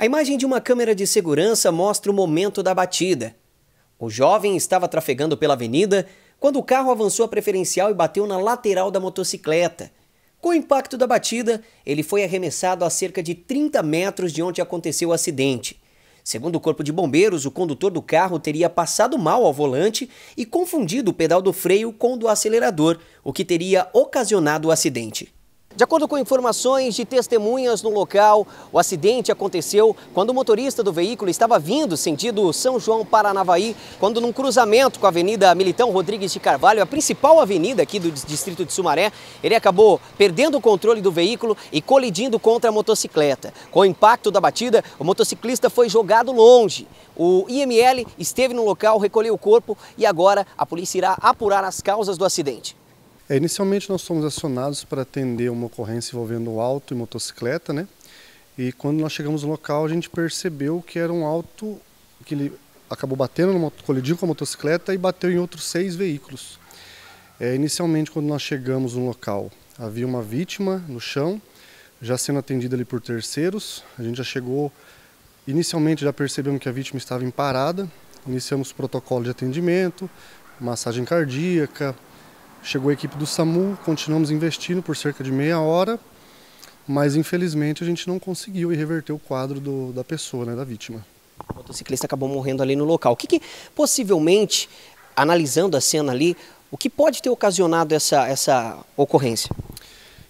A imagem de uma câmera de segurança mostra o momento da batida. O jovem estava trafegando pela avenida quando o carro avançou a preferencial e bateu na lateral da motocicleta. Com o impacto da batida, ele foi arremessado a cerca de 30 metros de onde aconteceu o acidente. Segundo o Corpo de Bombeiros, o condutor do carro teria passado mal ao volante e confundido o pedal do freio com o do acelerador, o que teria ocasionado o acidente. De acordo com informações de testemunhas no local, o acidente aconteceu quando o motorista do veículo estava vindo sentido São João Paranavaí, quando num cruzamento com a Avenida Militão Rodrigues de Carvalho, a principal avenida aqui do distrito de Sumaré, ele acabou perdendo o controle do veículo e colidindo contra a motocicleta. Com o impacto da batida, o motociclista foi jogado longe. O IML esteve no local, recolheu o corpo e agora a polícia irá apurar as causas do acidente. É, inicialmente nós fomos acionados para atender uma ocorrência envolvendo auto e motocicleta, né? E quando nós chegamos no local, a gente percebeu que era um auto que ele acabou batendo, colidiu com a motocicleta e bateu em outros seis veículos. É, inicialmente, quando nós chegamos no local, havia uma vítima no chão, já sendo atendida ali por terceiros. A gente já chegou, inicialmente já percebemos que a vítima estava em parada, iniciamos o protocolo de atendimento, massagem cardíaca, Chegou a equipe do SAMU, continuamos investindo por cerca de meia hora, mas infelizmente a gente não conseguiu reverter o quadro do, da pessoa, né, da vítima. O motociclista acabou morrendo ali no local. O que, que possivelmente, analisando a cena ali, o que pode ter ocasionado essa, essa ocorrência?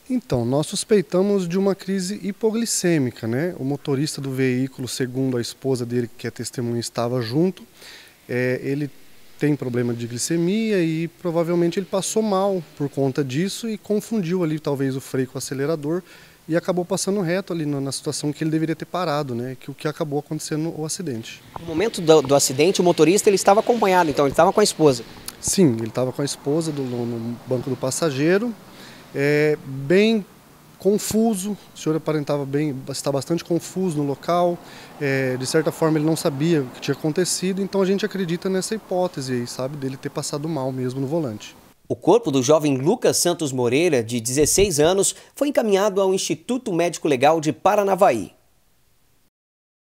Então, nós suspeitamos de uma crise hipoglicêmica, né? O motorista do veículo, segundo a esposa dele, que é testemunha, estava junto. É, ele tem problema de glicemia e provavelmente ele passou mal por conta disso e confundiu ali talvez o freio com o acelerador e acabou passando reto ali na situação que ele deveria ter parado, né? Que o que acabou acontecendo o acidente. No momento do, do acidente, o motorista ele estava acompanhado, então ele estava com a esposa. Sim, ele estava com a esposa do, no banco do passageiro, é, bem confuso, o senhor aparentava bem, está bastante confuso no local, é, de certa forma ele não sabia o que tinha acontecido, então a gente acredita nessa hipótese aí, sabe, dele ter passado mal mesmo no volante. O corpo do jovem Lucas Santos Moreira, de 16 anos, foi encaminhado ao Instituto Médico Legal de Paranavaí.